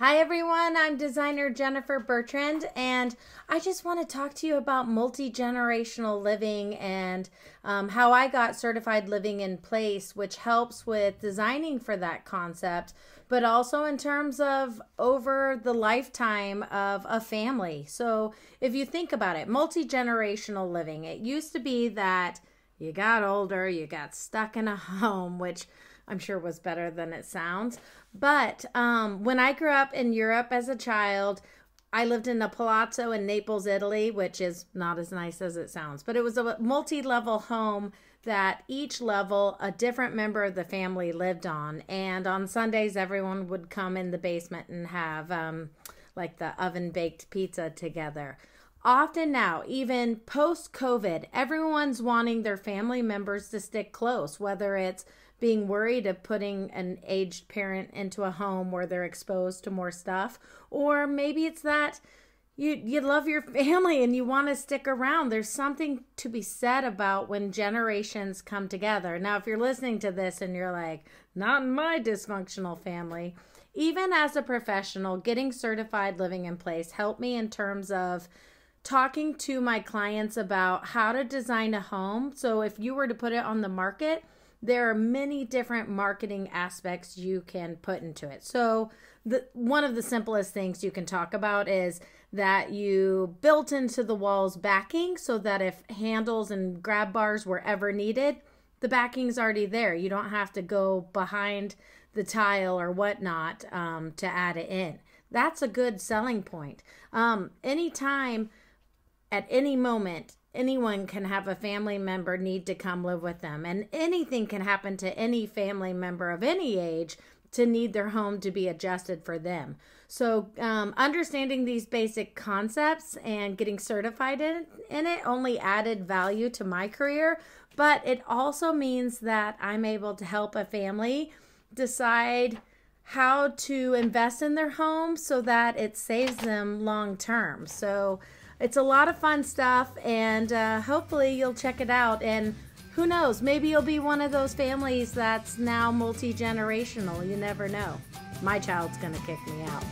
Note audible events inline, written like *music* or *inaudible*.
Hi, everyone. I'm designer Jennifer Bertrand, and I just want to talk to you about multi generational living and um, how I got certified living in place, which helps with designing for that concept, but also in terms of over the lifetime of a family. So, if you think about it, multi generational living, it used to be that you got older, you got stuck in a *laughs* home, which I'm sure was better than it sounds. But um, when I grew up in Europe as a child, I lived in a palazzo in Naples, Italy, which is not as nice as it sounds, but it was a multi level home that each level a different member of the family lived on. And on Sundays, everyone would come in the basement and have um, like the oven baked pizza together. Often now, even post COVID, everyone's wanting their family members to stick close, whether it's being worried of putting an aged parent into a home where they're exposed to more stuff or maybe it's that you you love your *laughs* family and you want to stick around. There's something to be said about when generations come together. Now if you're listening to this and you're like not in my dysfunctional family even as a professional getting certified living in place helped me in terms of talking to my clients about how to design a home so if you were to put it on the market there are many different marketing aspects you can put into it. So, the one of the simplest things you can talk about is that you built into the walls backing so that if handles and grab bars were ever needed, the backing's already there. You don't have to go behind the tile or whatnot um, to add it in. That's a good selling point. Um, anytime, at any moment, anyone can have a family member need to come live with them. And anything can happen to any family member of any age to need their home to be adjusted for them. So um, understanding these basic concepts and getting certified in, in it only added value to my career but it also means that i'm able to help a family decide how to invest in their home so that it saves them long term. So it's a lot of fun stuff, and uh, hopefully you'll check it out. And who knows, maybe you'll be one of those families that's now multi generational. You never know. My child's going to kick me out.